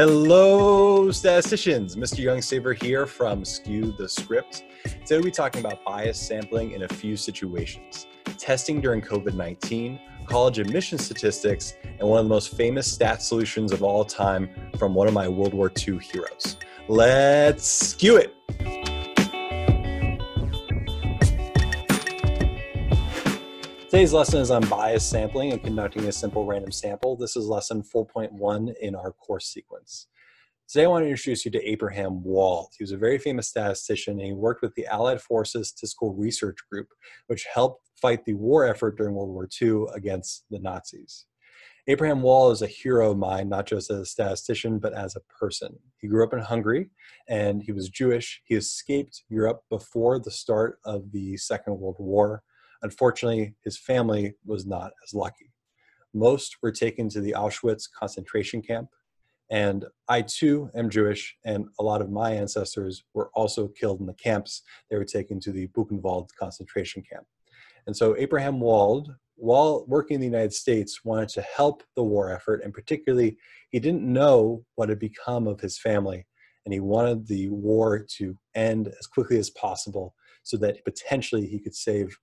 Hello, statisticians. Mr. Young Youngsaver here from Skew the Script. Today we'll be talking about bias sampling in a few situations testing during COVID 19, college admission statistics, and one of the most famous stat solutions of all time from one of my World War II heroes. Let's skew it. Today's lesson is on bias sampling and conducting a simple random sample. This is lesson 4.1 in our course sequence. Today I want to introduce you to Abraham Wald. He was a very famous statistician and he worked with the Allied Forces Statistical Research Group, which helped fight the war effort during World War II against the Nazis. Abraham Wald is a hero of mine, not just as a statistician, but as a person. He grew up in Hungary and he was Jewish. He escaped Europe before the start of the Second World War Unfortunately, his family was not as lucky. Most were taken to the Auschwitz concentration camp, and I too am Jewish, and a lot of my ancestors were also killed in the camps. They were taken to the Buchenwald concentration camp. And so Abraham Wald, while working in the United States, wanted to help the war effort, and particularly, he didn't know what had become of his family, and he wanted the war to end as quickly as possible so that potentially he could save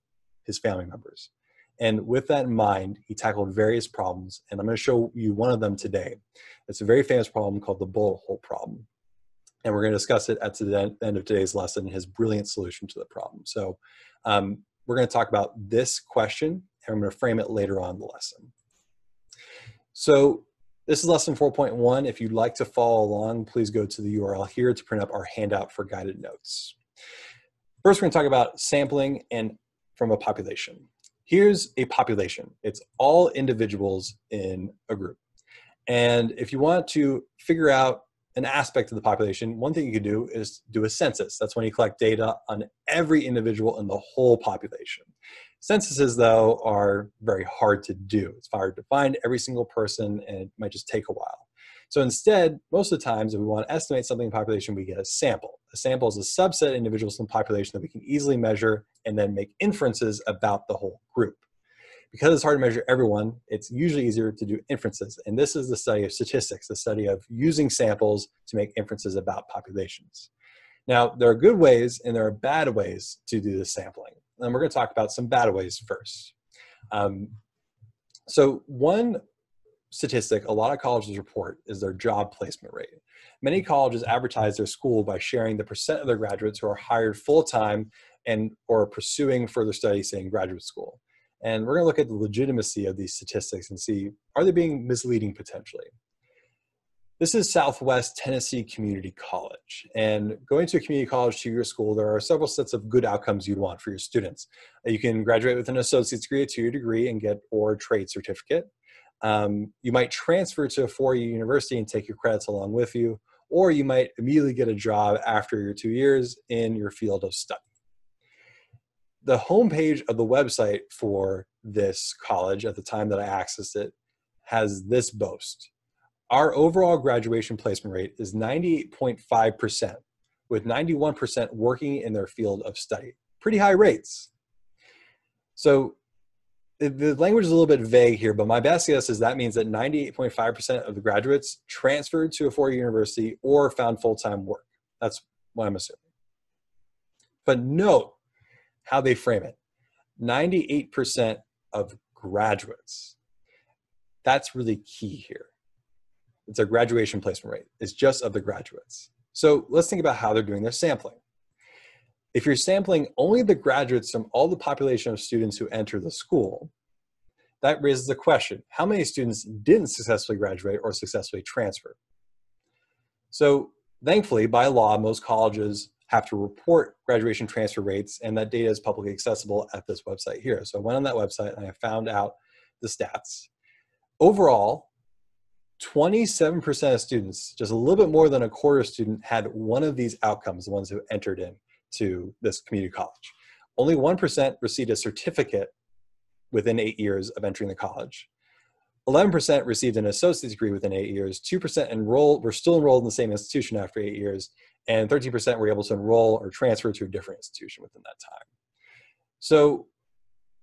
his family members. And with that in mind, he tackled various problems, and I'm going to show you one of them today. It's a very famous problem called the bullet hole problem. And we're going to discuss it at the end of today's lesson, his brilliant solution to the problem. So um, we're going to talk about this question, and I'm going to frame it later on the lesson. So this is lesson 4.1. If you'd like to follow along, please go to the URL here to print up our handout for guided notes. First, we're going to talk about sampling and from a population. Here's a population. It's all individuals in a group. And if you want to figure out an aspect of the population, one thing you can do is do a census. That's when you collect data on every individual in the whole population. Censuses, though, are very hard to do. It's hard to find every single person, and it might just take a while. So instead, most of the times, if we want to estimate something in population, we get a sample. A sample is a subset of individuals in the population that we can easily measure and then make inferences about the whole group. Because it's hard to measure everyone, it's usually easier to do inferences. And this is the study of statistics, the study of using samples to make inferences about populations. Now, there are good ways and there are bad ways to do this sampling. And we're going to talk about some bad ways first. Um, so one statistic a lot of colleges report is their job placement rate. Many mm. colleges advertise their school by sharing the percent of their graduates who are hired full-time and or pursuing further studies in graduate school. And we're going to look at the legitimacy of these statistics and see are they being misleading potentially. This is Southwest Tennessee Community College. And going to a community college to your school, there are several sets of good outcomes you'd want for your students. You can graduate with an associate's degree, a two-year degree, and get or trade certificate. Um, you might transfer to a four-year university and take your credits along with you, or you might immediately get a job after your two years in your field of study. The homepage of the website for this college at the time that I accessed it has this boast. Our overall graduation placement rate is 98.5%, with 91% working in their field of study. Pretty high rates. So the language is a little bit vague here, but my best guess is that means that 98.5% of the graduates transferred to a four-year university or found full-time work. That's what I'm assuming. But note how they frame it. 98% of graduates. That's really key here. It's a graduation placement rate. It's just of the graduates. So let's think about how they're doing their sampling. If you're sampling only the graduates from all the population of students who enter the school, that raises the question, how many students didn't successfully graduate or successfully transfer? So thankfully, by law, most colleges have to report graduation transfer rates, and that data is publicly accessible at this website here. So I went on that website and I found out the stats. Overall, 27% of students, just a little bit more than a quarter student, had one of these outcomes, the ones who entered in to this community college. Only 1% received a certificate within eight years of entering the college. 11% received an associate's degree within eight years. 2% enrolled, were still enrolled in the same institution after eight years. And 13% were able to enroll or transfer to a different institution within that time. So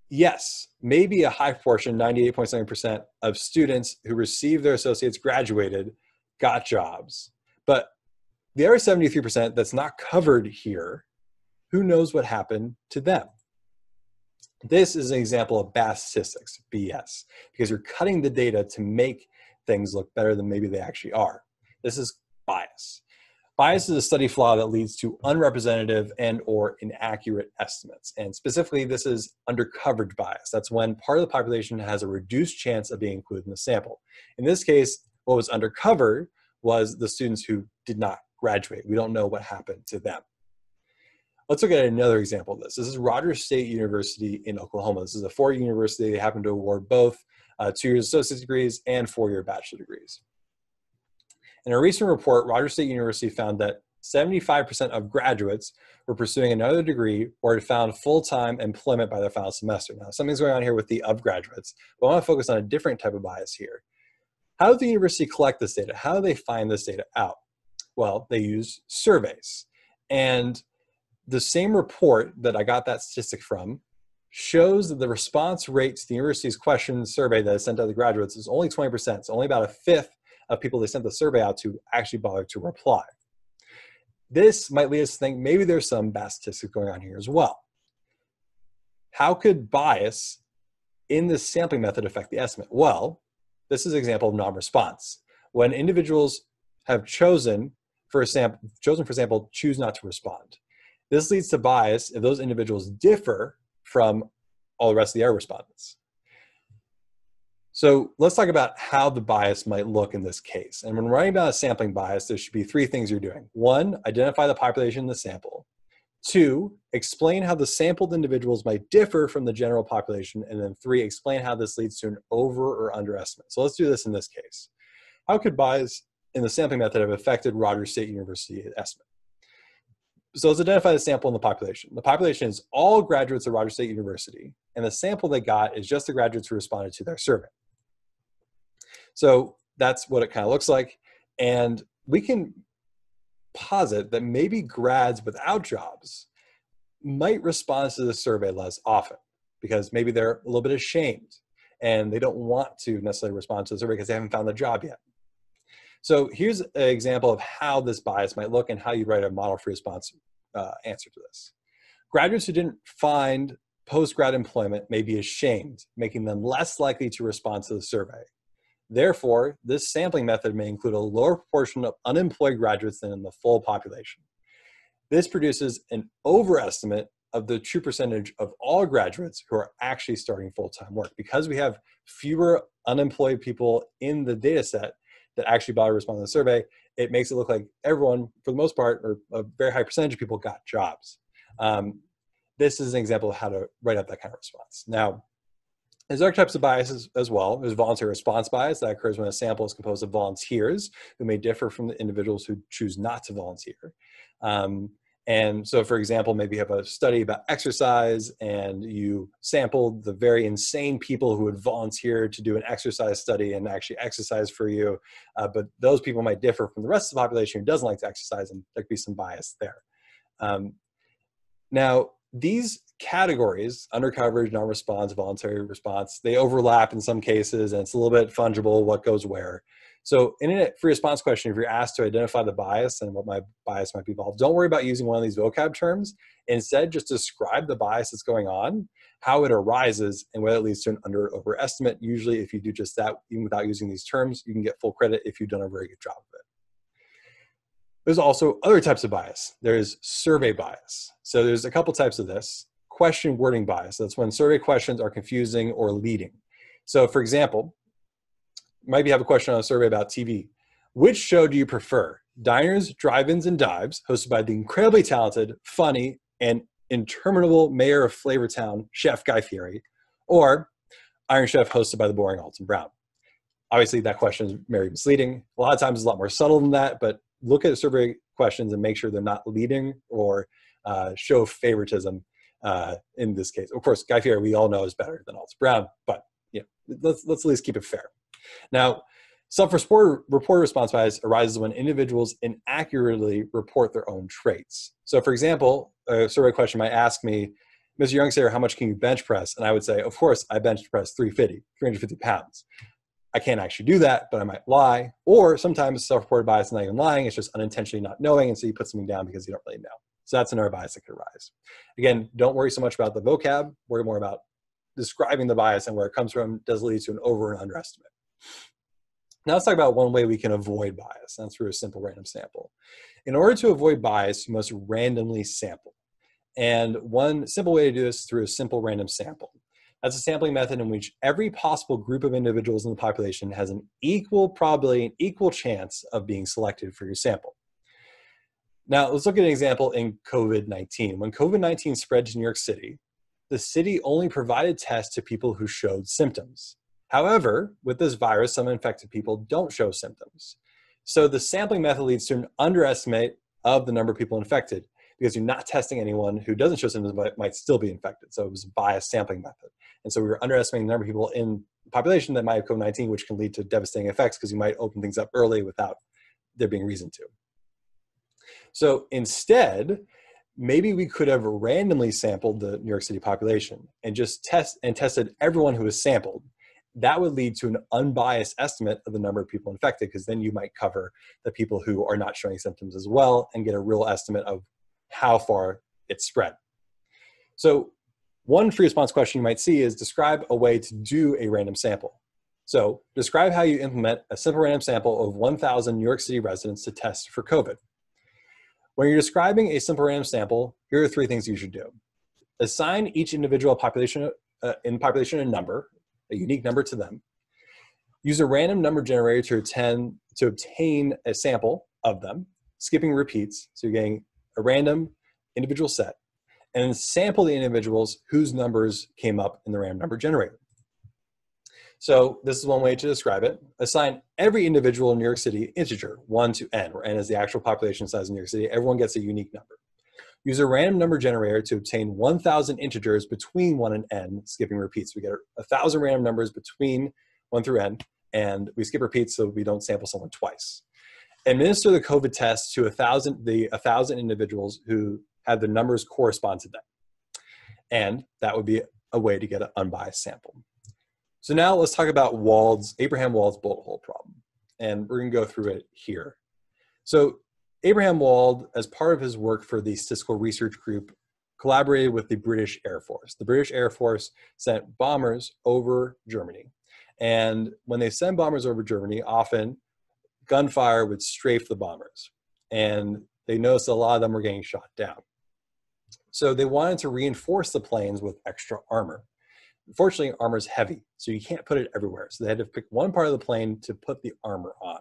yes, maybe a high portion, 98.7% of students who received their associates graduated, got jobs. But the other 73% that's not covered here, who knows what happened to them? This is an example of bad statistics, BS, because you're cutting the data to make things look better than maybe they actually are. This is bias. Bias is a study flaw that leads to unrepresentative and or inaccurate estimates. And specifically, this is undercoverage bias. That's when part of the population has a reduced chance of being included in the sample. In this case, what was undercovered was the students who did not graduate. We don't know what happened to them. Let's look at another example of this. This is Rogers State University in Oklahoma. This is a four-year university. They happen to award both uh, two years associate degrees and four-year bachelor degrees. In a recent report, Rogers State University found that 75% of graduates were pursuing another degree or had found full-time employment by their final semester. Now, something's going on here with the of graduates, but I want to focus on a different type of bias here. How does the university collect this data? How do they find this data out? Well, they use surveys. And the same report that I got that statistic from shows that the response rate to the university's question survey that is sent out to the graduates is only 20%. It's only about a fifth of people they sent the survey out to actually bother to reply. This might lead us to think maybe there's some bad statistics going on here as well. How could bias in this sampling method affect the estimate? Well, this is an example of non-response. When individuals have chosen for a sample, chosen for example, choose not to respond. This leads to bias if those individuals differ from all the rest of the respondents. So let's talk about how the bias might look in this case. And when writing about a sampling bias, there should be three things you're doing. One, identify the population in the sample. Two, explain how the sampled individuals might differ from the general population. And then three, explain how this leads to an over or underestimate. So let's do this in this case. How could bias in the sampling method have affected Rogers State University estimate? So let's identify the sample in the population. The population is all graduates of Rogers State University, and the sample they got is just the graduates who responded to their survey. So that's what it kind of looks like. And we can posit that maybe grads without jobs might respond to the survey less often because maybe they're a little bit ashamed and they don't want to necessarily respond to the survey because they haven't found the job yet. So here's an example of how this bias might look and how you write a model for response uh, answer to this. Graduates who didn't find post-grad employment may be ashamed, making them less likely to respond to the survey. Therefore, this sampling method may include a lower proportion of unemployed graduates than in the full population. This produces an overestimate of the true percentage of all graduates who are actually starting full-time work. Because we have fewer unemployed people in the data set that actually bother responding to the survey, it makes it look like everyone, for the most part, or a very high percentage of people got jobs. Um, this is an example of how to write up that kind of response. Now, there's other types of biases as well. There's voluntary response bias that occurs when a sample is composed of volunteers who may differ from the individuals who choose not to volunteer. Um, and so, for example, maybe you have a study about exercise and you sampled the very insane people who would volunteer to do an exercise study and actually exercise for you. Uh, but those people might differ from the rest of the population who doesn't like to exercise, and there could be some bias there. Um, now, these categories, undercoverage, non-response, voluntary response, they overlap in some cases and it's a little bit fungible what goes where. So in a free response question, if you're asked to identify the bias and what my bias might be involved, don't worry about using one of these vocab terms. Instead, just describe the bias that's going on, how it arises, and whether it leads to an under overestimate. Usually, if you do just that, even without using these terms, you can get full credit if you've done a very good job of it. There's also other types of bias. There's survey bias. So there's a couple types of this. Question wording bias. That's when survey questions are confusing or leading. So for example, maybe have a question on a survey about TV. Which show do you prefer? Diners, Drive-Ins, and Dives, hosted by the incredibly talented, funny, and interminable mayor of Flavortown, Chef Guy Fieri, or Iron Chef, hosted by the boring Alton Brown? Obviously, that question is very misleading. A lot of times it's a lot more subtle than that, but look at survey questions and make sure they're not leading or uh, show favoritism uh, in this case. Of course, Guy Fieri, we all know is better than Alton Brown, but yeah, let's, let's at least keep it fair. Now, self-report report response bias arises when individuals inaccurately report their own traits. So for example, a survey question might ask me, Mr. Youngsayer, how much can you bench press? And I would say, of course, I bench press 350, 350 pounds. I can't actually do that, but I might lie. Or sometimes self-reported bias is not even lying, it's just unintentionally not knowing, and so you put something down because you don't really know. So that's another bias that could arise. Again, don't worry so much about the vocab, worry more about describing the bias and where it comes from does lead to an over and underestimate. Now let's talk about one way we can avoid bias, and that's through a simple random sample. In order to avoid bias, you must randomly sample. And one simple way to do this is through a simple random sample. That's a sampling method in which every possible group of individuals in the population has an equal probability, an equal chance of being selected for your sample. Now, let's look at an example in COVID 19. When COVID 19 spread to New York City, the city only provided tests to people who showed symptoms. However, with this virus, some infected people don't show symptoms. So the sampling method leads to an underestimate of the number of people infected because you're not testing anyone who doesn't show symptoms but might still be infected. So it was a biased sampling method. And so we were underestimating the number of people in the population that might have COVID-19, which can lead to devastating effects because you might open things up early without there being reason to. So instead, maybe we could have randomly sampled the New York City population and just test and tested everyone who was sampled. That would lead to an unbiased estimate of the number of people infected because then you might cover the people who are not showing symptoms as well and get a real estimate of how far it's spread. So one free response question you might see is describe a way to do a random sample. So describe how you implement a simple random sample of 1,000 New York City residents to test for COVID. When you're describing a simple random sample, here are three things you should do. Assign each individual population uh, in population a number, a unique number to them. Use a random number generator to, attend, to obtain a sample of them, skipping repeats. So you're getting a random individual set, and then sample the individuals whose numbers came up in the random number generator. So this is one way to describe it. Assign every individual in New York City integer, 1 to n, where n is the actual population size in New York City. Everyone gets a unique number. Use a random number generator to obtain 1,000 integers between 1 and n, skipping repeats. We get 1,000 random numbers between 1 through n, and we skip repeats so we don't sample someone twice. Administer the COVID test to 1,000, the 1,000 individuals who have the numbers correspond to them. And that would be a way to get an unbiased sample. So now let's talk about Wald's, Abraham Wald's bullet hole problem. And we're gonna go through it here. So Abraham Wald, as part of his work for the Statistical Research Group, collaborated with the British Air Force. The British Air Force sent bombers over Germany. And when they send bombers over Germany, often gunfire would strafe the bombers. And they noticed a lot of them were getting shot down. So they wanted to reinforce the planes with extra armor. Unfortunately, armor is heavy, so you can't put it everywhere. So they had to pick one part of the plane to put the armor on.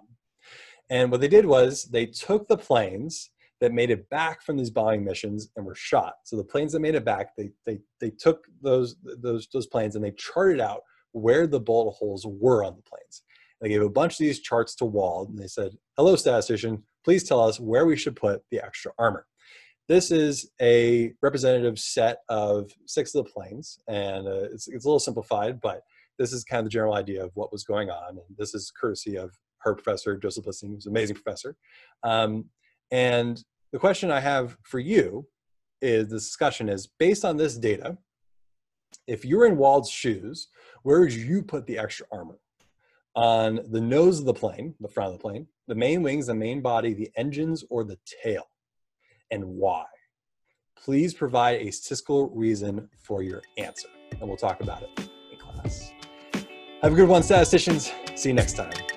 And what they did was they took the planes that made it back from these bombing missions and were shot. So the planes that made it back, they they they took those those those planes and they charted out where the bullet holes were on the planes. They gave a bunch of these charts to Wald and they said, "Hello, statistician, please tell us where we should put the extra armor." This is a representative set of six of the planes, and uh, it's, it's a little simplified, but this is kind of the general idea of what was going on. And this is courtesy of her professor, Joseph Lissing, who's an amazing professor. Um, and the question I have for you is the discussion is based on this data, if you're in Wald's shoes, where would you put the extra armor? On the nose of the plane, the front of the plane, the main wings, the main body, the engines, or the tail? and why. Please provide a statistical reason for your answer, and we'll talk about it in class. Have a good one, statisticians. See you next time.